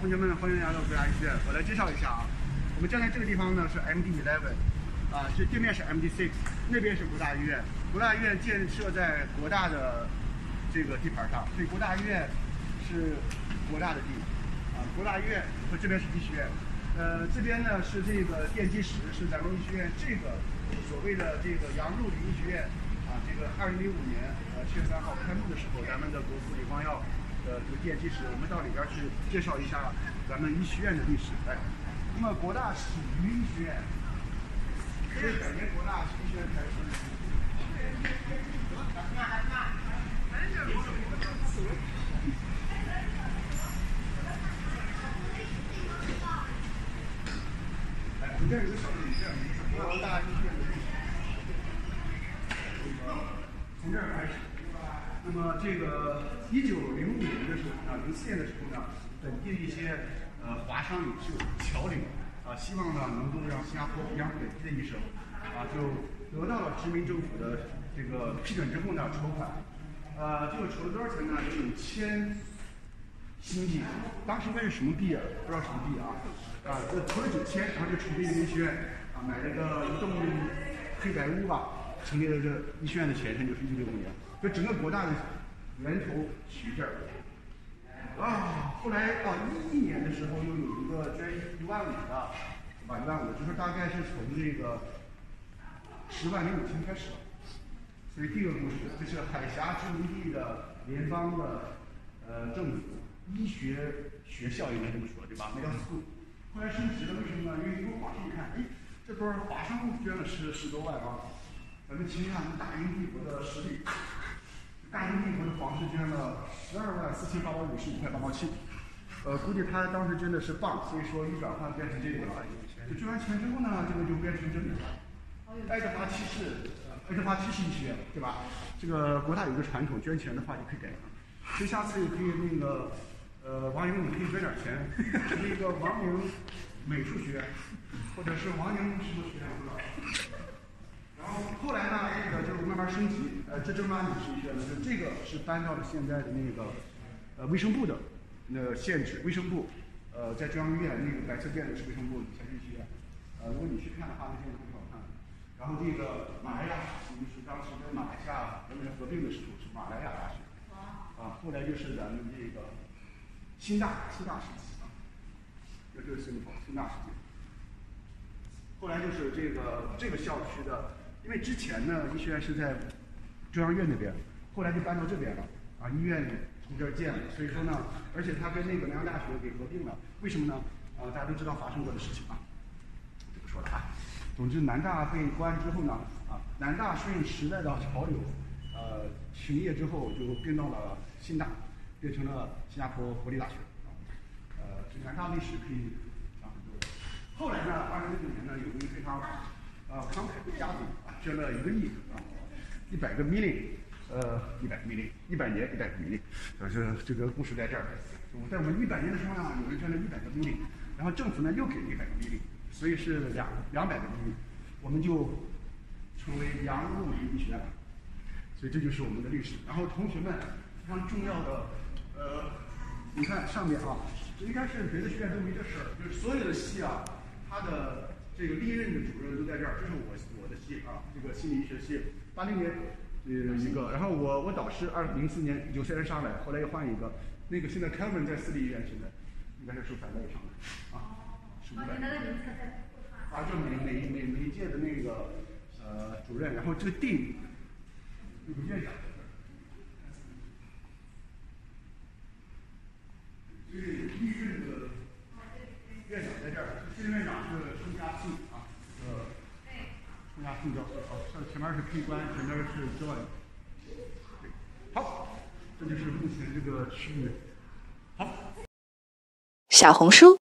同学们，欢迎来到国家医学院。我来介绍一下啊，我们站在这个地方呢是 MD Eleven，啊，这对面是 MD Six，那边是国大医院。国大医院建设在国大的这个地盘上，所以国大医院是国大的地。啊，国大医院和这边是医学院。呃，这边呢是这个电机室，是咱们医学院这个所谓的这个杨路理医学院。啊，这个2005年呃七月三号开幕的时候，咱们的国父李光耀。呃这个电机室，我们到里边去介绍一下咱们医学院的历史。哎，那么国大始于医学院，所以百年国大医学院开始。哎，你这有个小影片，国大医学院的历史，从这儿开始。那么这个一九零五年的时候呢，零四年的时候呢，本地的一些呃华商领袖侨领啊，希望呢能够让新加坡培养本地的医生啊，就得到了殖民政府的这个批准之后呢，筹款，呃，就筹了多少钱呢？有五千新币，当时应该是什么币啊？不知道什么币啊？啊，这筹了九千，然后就筹备了医学院啊，买了个一栋黑白屋吧，成立了这医学院的前身就是一九六五年。就整个国大的源头起这儿啊，后来到一一年的时候，又有一个捐一万五的，吧？一万五，就是大概是从这个十万零五千开始的。所以这个故事，就是海峡殖民地的联邦的呃政府医学学校，应该这么说对吧？那个。后来升级了，为什么呢？因为从华商一看，哎，这波华商捐了十十多万啊，咱们秦汉大英帝国的实力。大英帝国的皇室捐了十二万四千八百五十五块八毛七，呃，估计他当时捐的是镑，所以说一转换变成这个了。就捐完钱之后呢，这个就变成这个了。爱德华七世，爱德华七世医学院，对吧？这个国大有个传统，捐钱的话就可以改名，所以下次也可以那个，呃，王莹，你可以捐点钱，成立一个王莹美术学院，或者是王莹什么学院，不知道。然后后来呢，这个就慢慢升级，呃，这正妈女士医学院，就这个是搬到了现在的那个，呃，卫生部的那个县址，卫生部，呃，在中央医院那个白色建筑是卫生部前身医院，呃，如果你去看的话，那建筑很好看。然后这个马来亚时期是当时跟马来西亚人民合并的时候是马来亚大学，啊，后来就是咱们这个新大新大时期啊，就这个新新大时期，后来就是这个这个校区的。因为之前呢，医学院是在中央院那边，后来就搬到这边了，啊，医院从这儿建了，所以说呢，而且它跟那个南洋大学给合并了，为什么呢？啊，大家都知道发生过的事情啊，就不说了啊。总之，南大被关之后呢，啊，南大顺应时代的潮流，呃，停业之后就并到了新大，变成了新加坡国立大学，呃，南大历史可以讲很多。后来呢，二零零九年呢，有一个非常啊慷慨的家族。捐了一个亿啊，一百个 million，呃，一百个 million，一百年一百个 million，呃，这这个故事在这儿。在我们一百年的时候呢，有人捐了一百个 million，然后政府呢又给了一百个 million，所以是两两百个 million，我们就成为杨路理医学院。所以这就是我们的历史。然后同学们非常重要的，呃，你看上面啊，应该是别的学院都没这事儿，就是所有的系啊，它的。这个历任的主任都在这儿，这是我我的系啊，这个心理医学系，八零年呃一个，然后我我导师二零四年有些人上来，后来又换一个，那个现在 Kevin 在私立医院现在，应该是收百万以上的啊，是五百。啊，就每每每每一届的那个呃主任，然后这个定那个院长。这历任的院长在这儿，新任院长是。教授，好，像前面是开关，前面是教育。好，这就是目前这个区域。好。小红书。